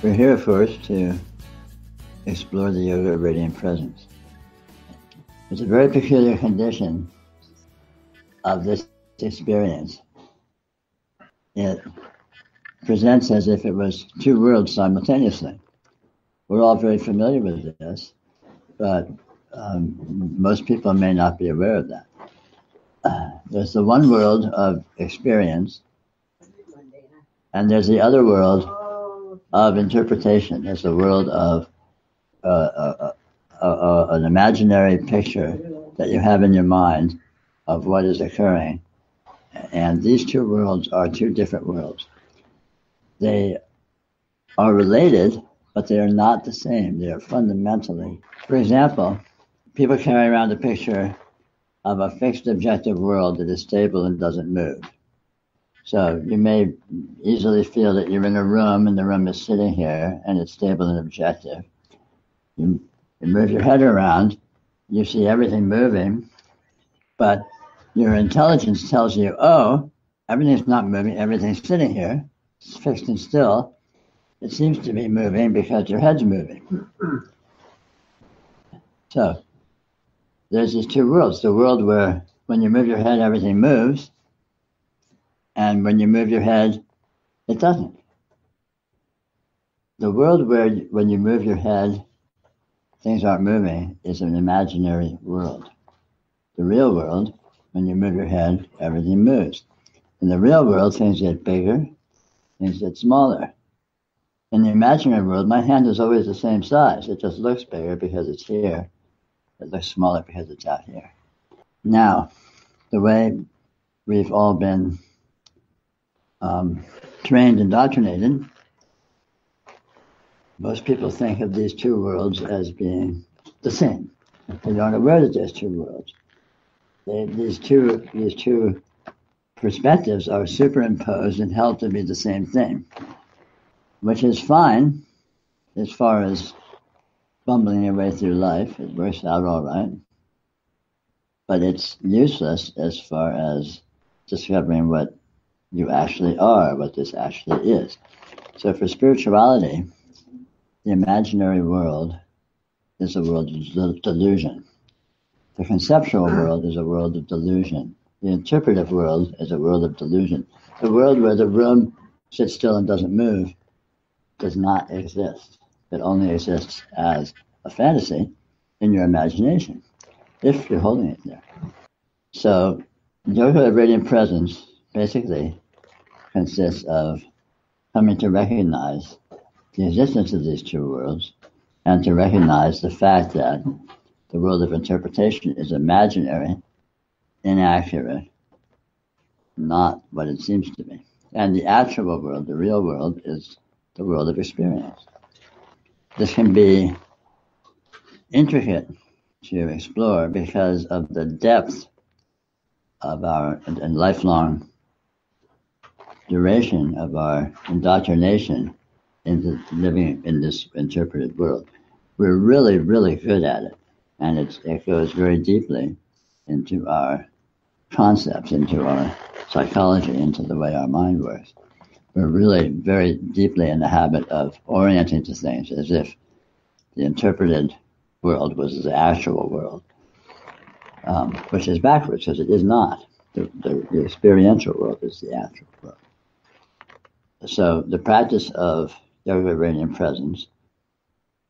We're here, course, to explore the yoga of radiant presence. It's a very peculiar condition of this experience. It presents as if it was two worlds simultaneously. We're all very familiar with this, but um, most people may not be aware of that. Uh, there's the one world of experience, and there's the other world of interpretation. There's a world of uh, uh, uh, uh, an imaginary picture that you have in your mind of what is occurring. And these two worlds are two different worlds. They are related, but they are not the same. They are fundamentally. For example, people carry around a picture of a fixed objective world that is stable and doesn't move. So you may easily feel that you're in a room and the room is sitting here and it's stable and objective. You, you move your head around, you see everything moving, but your intelligence tells you, oh, everything's not moving, everything's sitting here, it's fixed and still. It seems to be moving because your head's moving. So there's these two worlds the world where when you move your head, everything moves, and when you move your head, it doesn't. The world where when you move your head, things aren't moving is an imaginary world. The real world, when you move your head, everything moves. In the real world, things get bigger, things get smaller. In the imaginary world, my hand is always the same size. It just looks bigger because it's here. It looks smaller because it's out here. Now, the way we've all been um, trained, indoctrinated, most people think of these two worlds as being the same. They aren't aware that there's two worlds. They, these two these two perspectives are superimposed and held to be the same thing, which is fine as far as bumbling your way through life. It works out all right, but it's useless as far as discovering what you actually are, what this actually is. So for spirituality, the imaginary world is a world of delusion. The conceptual uh-huh. world is a world of delusion. The interpretive world is a world of delusion. The world where the room sits still and doesn't move does not exist. It only exists as a fantasy in your imagination, if you're holding it there. So, yoga of radiant presence basically consists of coming to recognize the existence of these two worlds and to recognize the fact that the world of interpretation is imaginary, inaccurate, not what it seems to be. And the actual world, the real world, is the world of experience. This can be intricate to explore because of the depth of our and lifelong duration of our indoctrination into living in this interpreted world. We're really, really good at it. And it goes very deeply into our concepts, into our psychology, into the way our mind works. We're really very deeply in the habit of orienting to things as if the interpreted world was the actual world, um, which is backwards because it is not. The, the, the experiential world is the actual world. So the practice of yoga radiant presence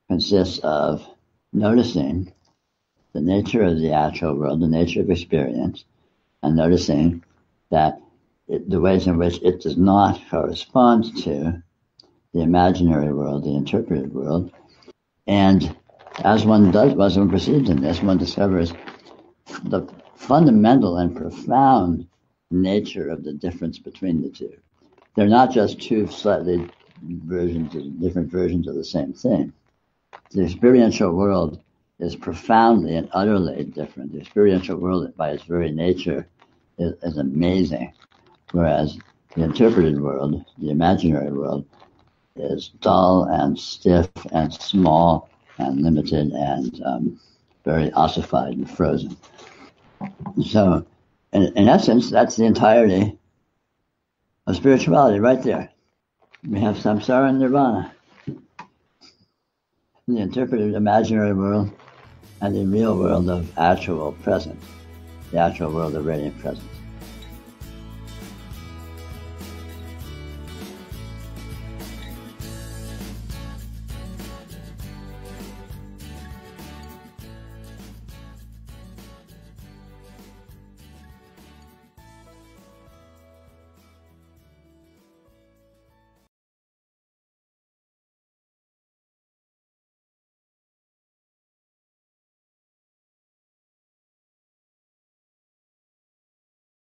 consists of noticing the nature of the actual world, the nature of experience, and noticing that it, the ways in which it does not correspond to the imaginary world, the interpreted world. And as one does, as one proceeds in this, one discovers the fundamental and profound nature of the difference between the two they're not just two slightly versions, different versions of the same thing. The experiential world is profoundly and utterly different. The experiential world, by its very nature, is, is amazing, whereas the interpreted world, the imaginary world, is dull and stiff and small and limited and um, very ossified and frozen. So, in, in essence, that's the entirety of spirituality right there. We have samsara and nirvana. The interpreted imaginary world and the real world of actual presence, the actual world of radiant presence.